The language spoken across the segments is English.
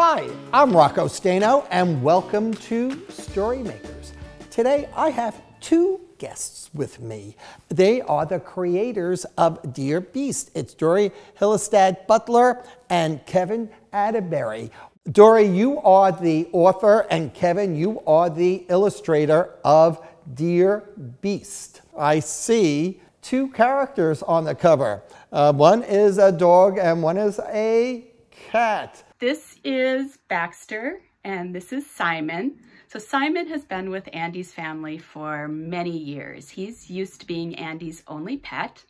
Hi, I'm Rocco Stano, and welcome to Storymakers. Today I have two guests with me. They are the creators of Dear Beast. It's Dori Hillestad Butler and Kevan Atteberry. Dori, you are the author, and Kevan, you are the illustrator of Dear Beast. I see two characters on the cover. Uh, one is a dog and one is a cat. This is Baxter and this is Simon. So Simon has been with Andy's family for many years. He's used to being Andy's only pet,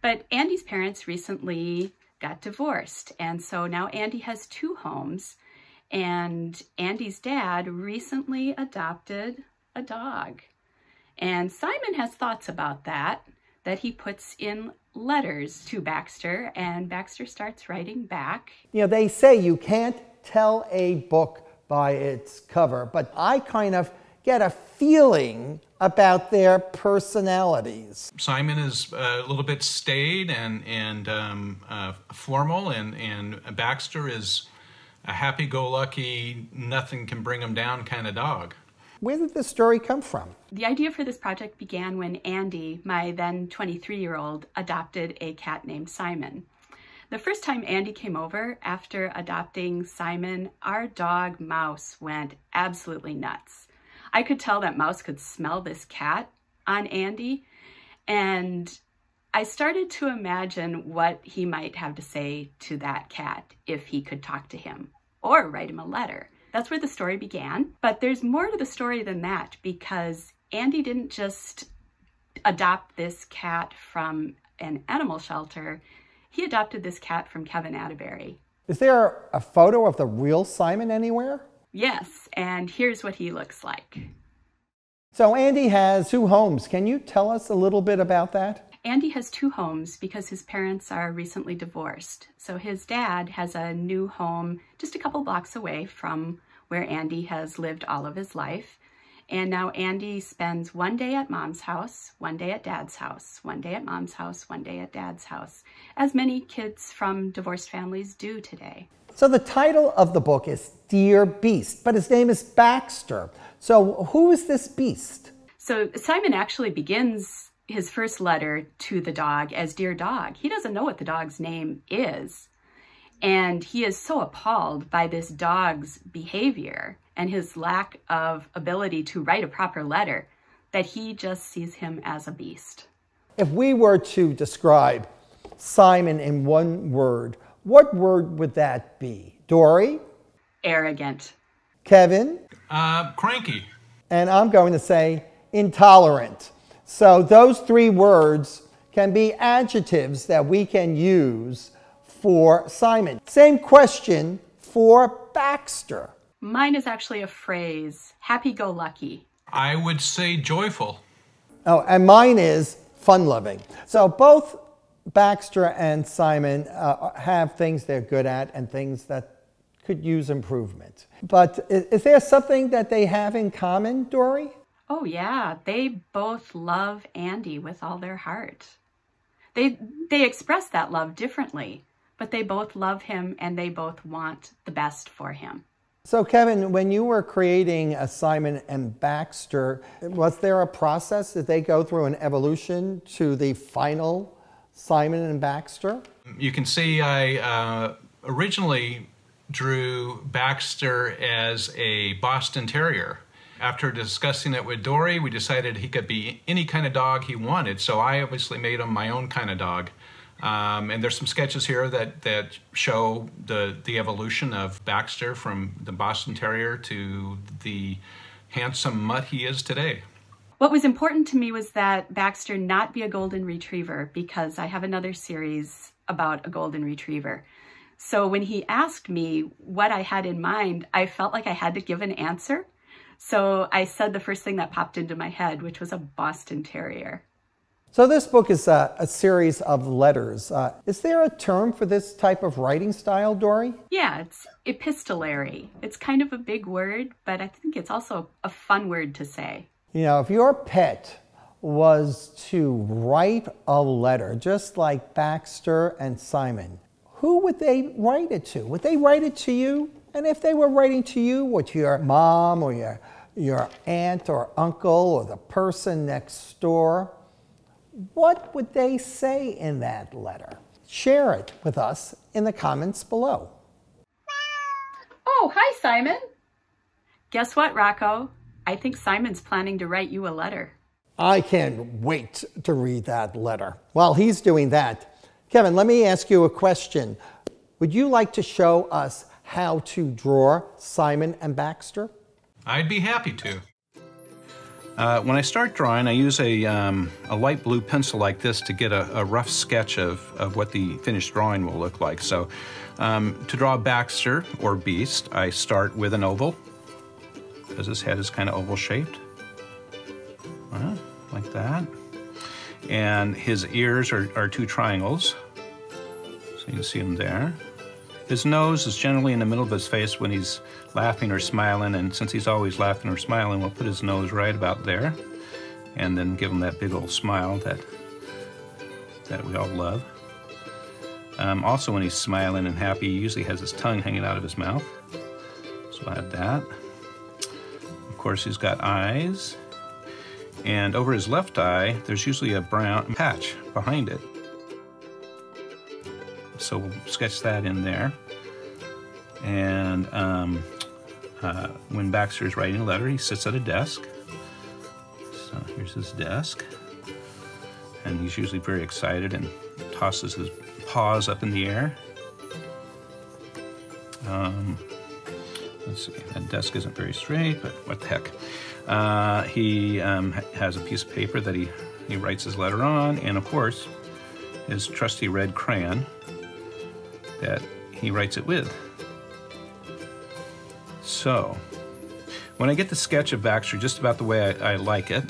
but Andy's parents recently got divorced. And so now Andy has two homes and Andy's dad recently adopted a dog. And Simon has thoughts about that, that he puts in letters to Baxter, and Baxter starts writing back. You know, they say you can't tell a book by its cover, but I kind of get a feeling about their personalities. Simon is a little bit staid and and um, uh, formal, and and Baxter is a happy-go-lucky, nothing can bring him down kind of dog. Where did this story come from? The idea for this project began when Andy, my then 23-year-old, adopted a cat named Simon. The first time Andy came over after adopting Simon, our dog Mouse went absolutely nuts. I could tell that Mouse could smell this cat on Andy, and I started to imagine what he might have to say to that cat if he could talk to him or write him a letter. That's where the story began. But there's more to the story than that because Andy didn't just adopt this cat from an animal shelter. He adopted this cat from Kevan Atteberry. Is there a photo of the real Simon anywhere? Yes, and here's what he looks like. So Andy has two homes. Can you tell us a little bit about that? Andy has two homes because his parents are recently divorced. So his dad has a new home just a couple blocks away from where Andy has lived all of his life. And now Andy spends one day at mom's house, one day at dad's house, one day at mom's house, one day at dad's house, as many kids from divorced families do today. So the title of the book is Dear Beast, but his name is Baxter. So who is this beast? So Simon actually begins his first letter to the dog as Dear Dog. He doesn't know what the dog's name is. And he is so appalled by this dog's behavior and his lack of ability to write a proper letter that he just sees him as a beast. If we were to describe Simon in one word, what word would that be? Dori? Arrogant. Kevan? Uh, cranky. And I'm going to say intolerant. So those three words can be adjectives that we can use for Simon. Same question for Baxter. Mine is actually a phrase, happy-go-lucky. I would say joyful. Oh, and mine is fun-loving. So both Baxter and Simon uh, have things they're good at and things that could use improvement. But is, is there something that they have in common, Dori? Oh yeah, they both love Andy with all their heart. They they express that love differently, but they both love him and they both want the best for him. So Kevan, when you were creating a Simon and Baxter, was there a process? that they go through an evolution to the final Simon and Baxter? You can see I uh, originally drew Baxter as a Boston Terrier. After discussing it with Dori, we decided he could be any kind of dog he wanted. So I obviously made him my own kind of dog. Um, and there's some sketches here that, that show the, the evolution of Baxter from the Boston Terrier to the handsome mutt he is today. What was important to me was that Baxter not be a golden retriever because I have another series about a golden retriever. So when he asked me what I had in mind, I felt like I had to give an answer. So I said the first thing that popped into my head, which was a Boston Terrier. So this book is a, a series of letters. Uh, is there a term for this type of writing style, Dori? Yeah, it's epistolary. It's kind of a big word, but I think it's also a fun word to say. You know, if your pet was to write a letter, just like Baxter and Simon, who would they write it to? Would they write it to you? And if they were writing to you or to your mom or your, your aunt or uncle or the person next door, what would they say in that letter? Share it with us in the comments below. Oh, hi, Simon. Guess what, Rocco? I think Simon's planning to write you a letter. I can't wait to read that letter. While he's doing that, Kevan, let me ask you a question. Would you like to show us how to draw Simon and Baxter? I'd be happy to. Uh, when I start drawing, I use a, um, a light blue pencil like this to get a, a, rough sketch of, of what the finished drawing will look like. So um, to draw Baxter or Beast, I start with an oval, because his head is kind of oval shaped. Well, like that. And his ears are, are two triangles. So you can see them there. His nose is generally in the middle of his face when he's laughing or smiling, and since he's always laughing or smiling, we'll put his nose right about there, and then give him that big old smile that that we all love. Um, also, when he's smiling and happy, he usually has his tongue hanging out of his mouth. So I'll add that. Of course, he's got eyes, and over his left eye, there's usually a brown patch behind it. So we'll sketch that in there. And um, uh, when Baxter is writing a letter, he sits at a desk. So here's his desk. And he's usually very excited and tosses his paws up in the air. Um, let's see, that desk isn't very straight, but what the heck. Uh, he um, has a piece of paper that he, he writes his letter on, and of course, his trusty red crayon that he writes it with. So, when I get the sketch of Baxter just about the way I, I like it,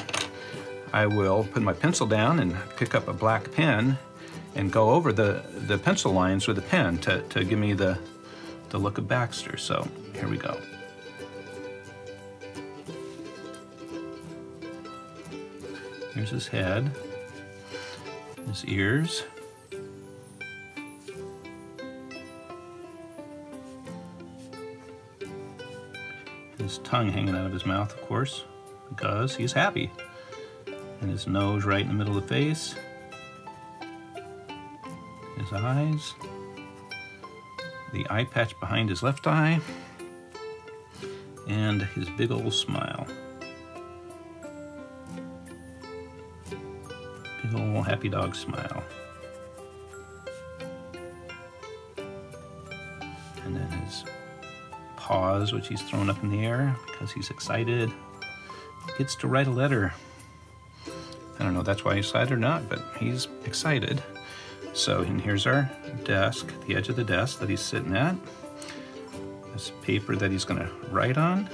I will put my pencil down and pick up a black pen and go over the, the pencil lines with a pen to, to give me the, the look of Baxter. So here we go. Here's his head, his ears, his tongue hanging out of his mouth, of course, because he's happy. And his nose right in the middle of the face. His eyes. The eye patch behind his left eye. And his big old smile. Big old happy dog smile. And then his paws, which he's thrown up in the air because he's excited. He gets to write a letter. I don't know that's why he's excited or not, but he's excited. So, and here's our desk, the edge of the desk that he's sitting at. This paper that he's going to write on,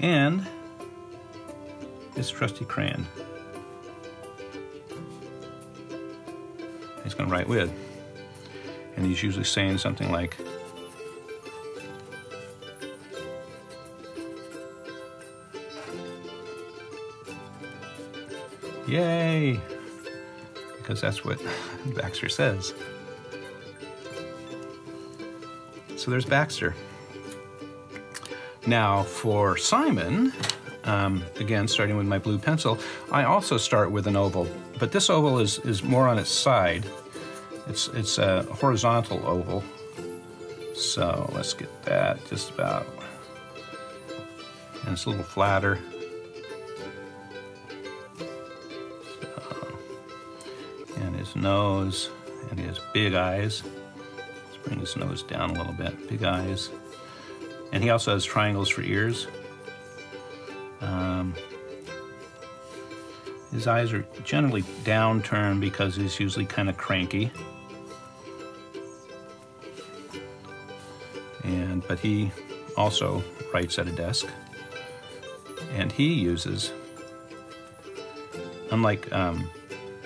and his trusty crayon. He's going to write with. And he's usually saying something like, Yay! Because that's what Baxter says. So there's Baxter. Now for Simon, um, again, starting with my blue pencil, I also start with an oval, but this oval is, is more on its side. It's, it's a horizontal oval. So let's get that just about, and it's a little flatter. Nose and he has big eyes. Let's bring his nose down a little bit. Big eyes. And he also has triangles for ears. Um, his eyes are generally downturned because he's usually kind of cranky. And but he also writes at a desk. And he uses, unlike um,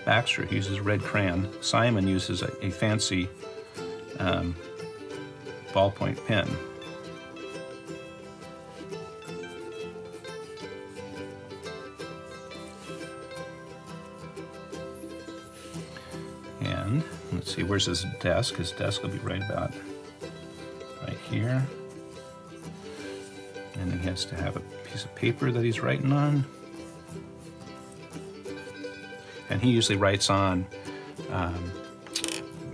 Baxter uses red crayon. Simon uses a, a fancy um, ballpoint pen. And let's see, where's his desk? His desk will be right about right here. And he has to have a piece of paper that he's writing on. And he usually writes on um,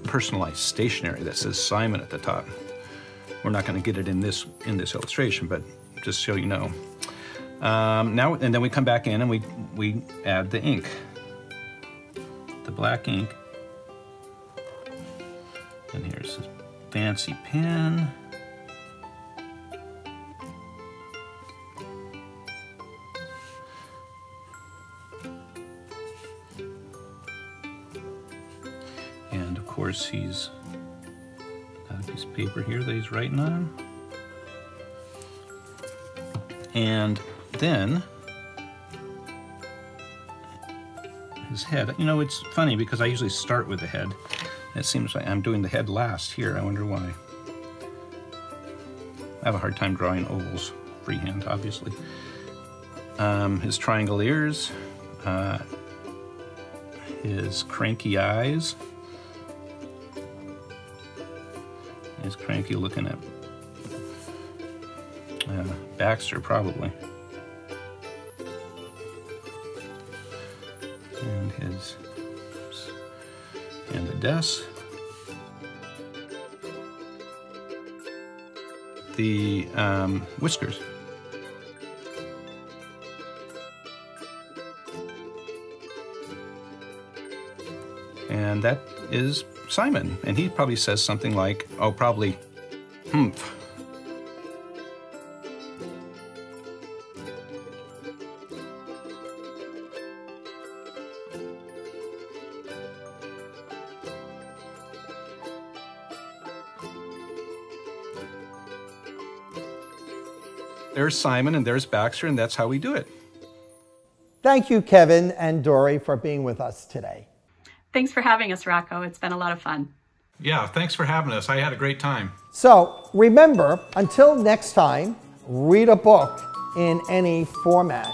personalized stationery that says Simon at the top. We're not going to get it in this in this illustration, but just so you know. Um, now and then we come back in and we we add the ink, the black ink. And here's this fancy pen. Course he's got of paper here that he's writing on. And then his head. You know, it's funny because I usually start with the head. It seems like I'm doing the head last here. I wonder why. I have a hard time drawing ovals freehand, obviously. Um, his triangle ears, uh, his cranky eyes, his cranky looking at uh, Baxter, probably. And his, and the desk. The um, whiskers. And that is Simon. And he probably says something like, oh, probably, humph. There's Simon and there's Baxter, and that's how we do it. Thank you, Kevan and Dori, for being with us today. Thanks for having us, Rocco. It's been a lot of fun. Yeah, thanks for having us. I had a great time. So remember, until next time, read a book in any format.